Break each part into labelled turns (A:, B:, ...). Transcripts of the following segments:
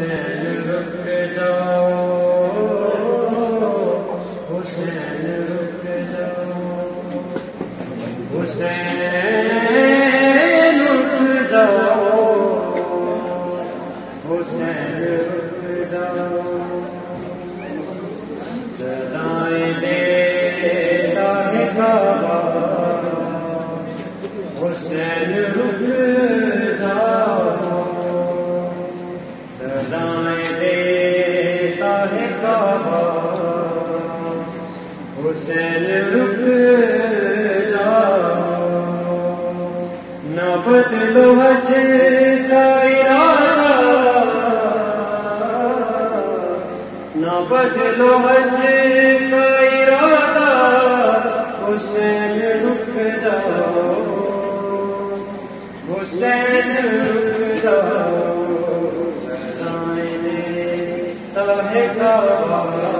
A: हुसैन रुक जाओ, हुसैन रुक जाओ हुसैन रुक जाओ हुसैन रुक जाओ सदाएँ देता है काबा हुसैन हुसैन रुक जाओ। न बदलो हज का इरादा। न बदलो हज का इरादा। हुसैन रुक जाओ। हुसैन रुक जाओ। सदाएँ है अपने जज के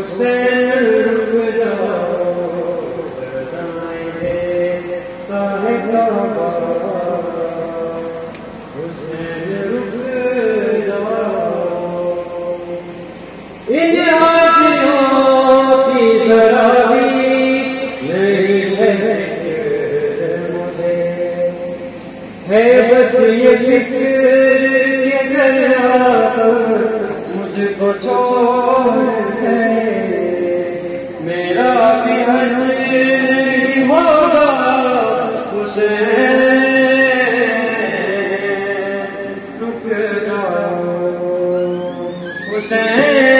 A: रुक जाओ सदाएँ देता काबा हुसैन रुक जाओ है मुझे है बस ये के घर मुझको छोड़ Amém.